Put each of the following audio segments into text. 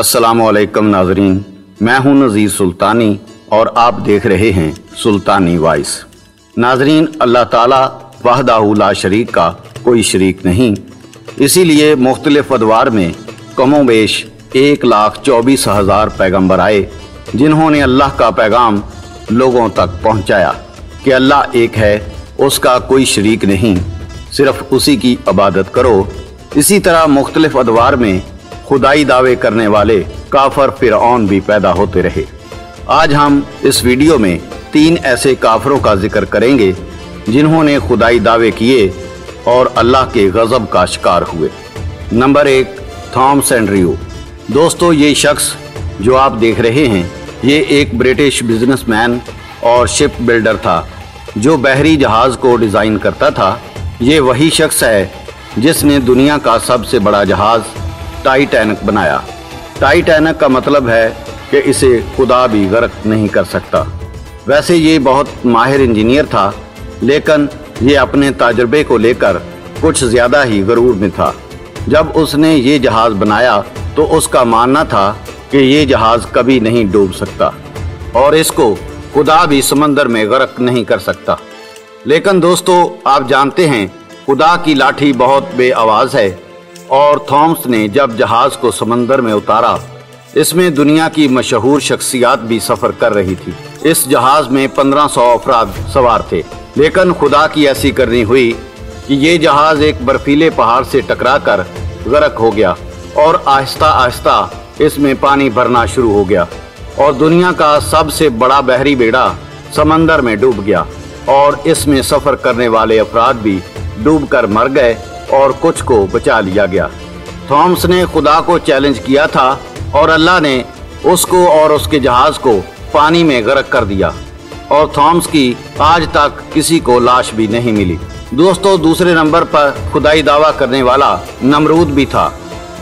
असलकम नाजरीन, मैं हूँ नज़ीर सुल्तानी और आप देख रहे हैं सुल्तानी वॉइस। नाजरीन, अल्लाह ताला वाहदाहुला शरीक का कोई शरीक नहीं। इसीलिए मुख्तलिफ़ अदवार में कमो बेश एक लाख चौबीस हज़ार पैगंबर आए, जिन्होंने अल्लाह का पैगाम लोगों तक पहुँचाया कि अल्लाह एक है, उसका कोई शरीक नहीं। सिर्फ़ उसी की इबादत करो। इसी तरह मुख्तलिफ़ अदवार में खुदाई दावे करने वाले काफर फिर भी पैदा होते रहे। आज हम इस वीडियो में तीन ऐसे काफरों का ज़िक्र करेंगे, जिन्होंने खुदाई दावे किए और अल्लाह के गजब का शिकार हुए। नंबर एक, थॉमस एंड्रियो। दोस्तों, ये शख्स जो आप देख रहे हैं, ये एक ब्रिटिश बिजनेसमैन और शिप बिल्डर था, जो बहरी जहाज़ को डिज़ाइन करता था। ये वही शख्स है जिसने दुनिया का सबसे बड़ा जहाज़ टाइटैनिक बनाया। टाइटैनिक का मतलब है कि इसे खुदा भी गर्क नहीं कर सकता। वैसे ये बहुत माहिर इंजीनियर था, लेकिन ये अपने तजर्बे को लेकर कुछ ज़्यादा ही गरूर में था। जब उसने ये जहाज़ बनाया तो उसका मानना था कि ये जहाज़ कभी नहीं डूब सकता, और इसको खुदा भी समंदर में गर्क नहीं कर सकता। लेकिन दोस्तों, आप जानते हैं, खुदा की लाठी बहुत बे आवाज़ है और थॉम्स ने जब जहाज़ को समंदर में उतारा, इसमें दुनिया की मशहूर शख्सियात भी सफ़र कर रही थी। इस जहाज़ में 1500 अफराद सवार थे, लेकिन खुदा की ऐसी करनी हुई कि ये जहाज़ एक बर्फीले पहाड़ से टकराकर गरक हो गया और आहिस्ता आहिस्ता इसमें पानी भरना शुरू हो गया और दुनिया का सबसे बड़ा बहरी बेड़ा समंदर में डूब गया और इसमें सफ़र करने वाले अफराद भी डूब कर मर गए और कुछ को बचा लिया गया। थॉम्स ने खुदा को चैलेंज किया था और अल्लाह ने उसको और उसके जहाज़ को पानी में गर्क कर दिया। और थॉम्स की आज तक किसी को लाश भी नहीं मिली। दोस्तों, दूसरे नंबर पर खुदाई दावा करने वाला नमरूद भी था।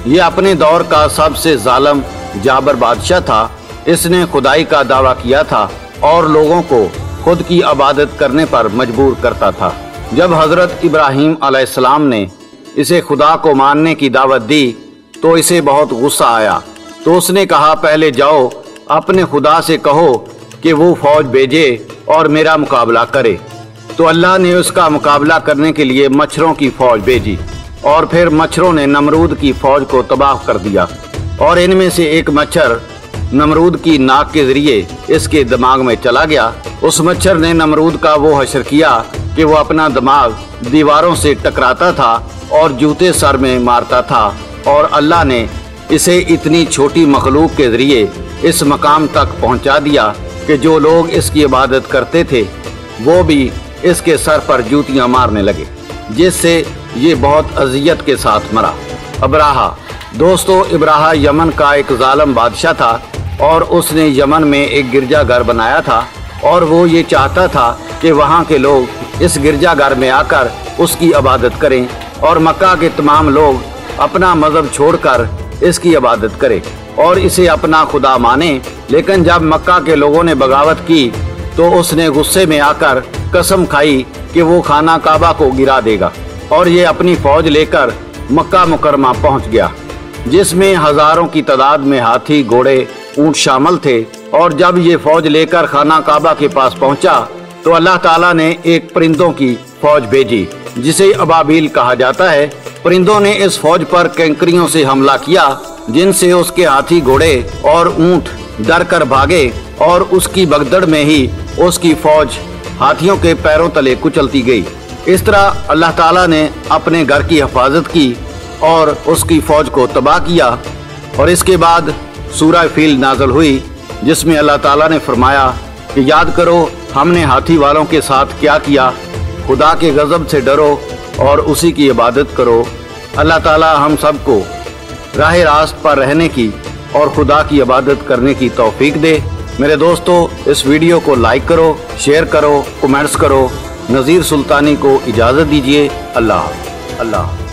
ये अपने दौर का सबसे जालम जाबर बादशाह था। इसने खुदाई का दावा किया था और लोगों को खुद की इबादत करने पर मजबूर करता था। जब हज़रत इब्राहिम अलैहिस्सलाम ने इसे खुदा को मानने की दावत दी तो इसे बहुत गुस्सा आया। तो उसने कहा, पहले जाओ, अपने खुदा से कहो कि वो फौज भेजे और मेरा मुकाबला करे। तो अल्लाह ने उसका मुकाबला करने के लिए मच्छरों की फौज भेजी और फिर मच्छरों ने नमरूद की फौज को तबाह कर दिया। और इनमें से एक मच्छर नमरूद की नाक के ज़रिए इसके दिमाग में चला गया। उस मच्छर ने नमरूद का वो हशर किया कि वो अपना दिमाग दीवारों से टकराता था और जूते सर में मारता था। और अल्लाह ने इसे इतनी छोटी मखलूक के ज़रिए इस मकाम तक पहुँचा दिया कि जो लोग इसकी इबादत करते थे, वो भी इसके सर पर जूतियाँ मारने लगे, जिससे ये बहुत अजियत के साथ मरा। अब्राहा दोस्तों, इब्राहा यमन का एक जालम बादशाह था। और उसने यमन में एक गिरजाघर बनाया था, और वो ये चाहता था कि वहाँ के लोग इस गिरजाघर में आकर उसकी इबादत करें, और मक्का के तमाम लोग अपना मज़हब छोड़कर इसकी इबादत करें, और इसे अपना खुदा माने। लेकिन जब मक्का के लोगों ने बगावत की तो उसने गुस्से में आकर कसम खाई कि वो खाना काबा को गिरा देगा, और ये अपनी फौज लेकर मक्का मुकरमा पहुँच गया, जिसमें हज़ारों की तादाद में हाथी, घोड़े ऊँट शामिल थे और जब ये फौज लेकर खाना काबा के पास पहुँचा तो अल्लाह ताला ने एक परिंदों की फौज भेजी, जिसे अबाबील कहा जाता है। परिंदों ने इस फौज पर कैंकरियों से हमला किया, जिनसे उसके हाथी घोड़े और ऊँट डर कर भागे और उसकी बगदड़ में ही उसकी फौज हाथियों के पैरों तले कुचलती गई। इस तरह अल्लाह ताला ने अपने घर की हिफाजत की और उसकी फौज को तबाह किया और इसके बाद सूरह फील नाजल हुई, जिसमें अल्लाह ताला ने फरमाया कि याद करो, हमने हाथी वालों के साथ क्या किया। खुदा के गज़ब से डरो और उसी की इबादत करो। अल्लाह ताला हम सबको राह रास्त पर रहने की और खुदा की इबादत करने की तौफीक दे। मेरे दोस्तों, इस वीडियो को लाइक करो, शेयर करो, कमेंट्स करो। नज़ीर सुल्तानी को इजाज़त दीजिए। अल्लाह अल्लाह